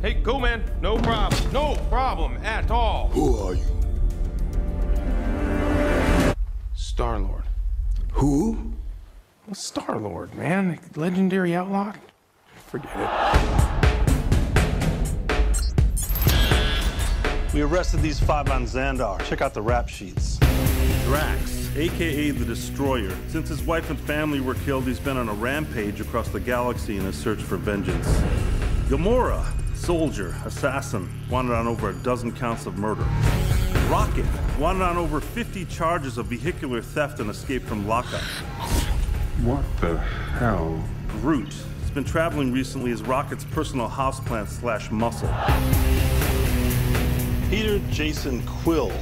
Hey, cool, man. No problem. No problem at all. Who are you? Star-Lord. Who? Well, Star-Lord, man. Legendary outlaw. Forget it. We arrested these five on Xandar. Check out the rap sheets. Drax, aka the Destroyer. Since his wife and family were killed, he's been on a rampage across the galaxy in a search for vengeance. Gamora, soldier, assassin, wanted on over a dozen counts of murder. Rocket, wanted on over 50 charges of vehicular theft and escape from lockup. What the hell? Groot has been traveling recently as Rocket's personal houseplant slash muscle. Peter Jason Quill.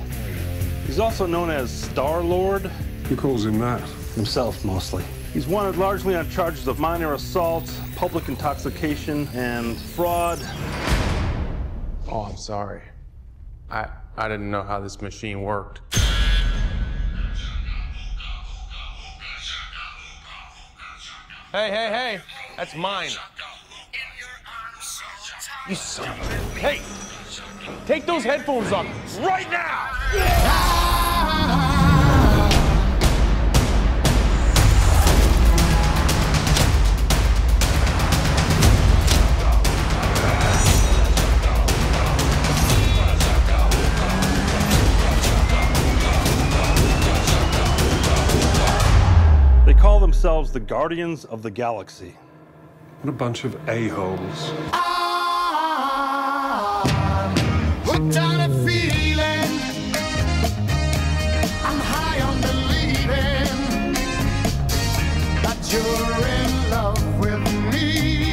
He's also known as Star Lord. Who calls him that? Himself, mostly. He's wanted largely on charges of minor assault, public intoxication, and fraud. Oh, I'm sorry. I I didn't know how this machine worked. Hey, hey, hey! That's mine. You son of a... Hey! Take those headphones off right now! call themselves the Guardians of the Galaxy. What a bunch of a-holes. Ah, you're in love with me.